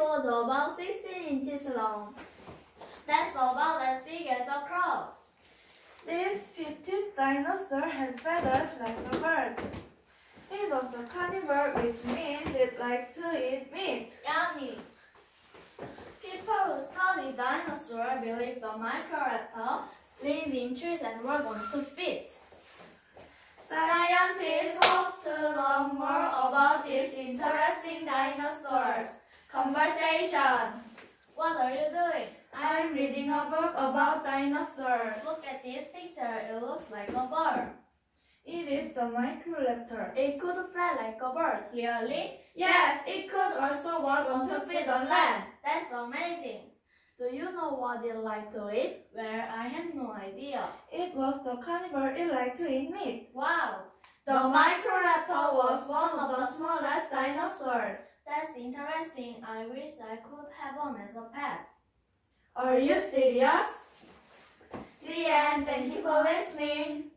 about 16 inches long. That's about as big as a crow. This petite dinosaur had feathers like a bird. It was a carnivore, which means it liked to eat meat. Yummy! People who study dinosaurs believe the Microraptor live in trees and were on two feet. Scientists hope to learn more about interesting dinosaurs. Conversation. What are you doing? I'm reading a book about dinosaurs. Look at this picture. It looks like a bird. It is a Microraptor. It could fly like a bird. Really? Yes, it could also walk on two feet on land. That's amazing. Do you know what it like to eat? Well, I have no idea. It was the carnivore it liked to eat meat. Wow, The Microraptor was one of the smallest dinosaurs. Interesting. I wish I could have one as a pet. Are you serious? The end. Thank you for listening.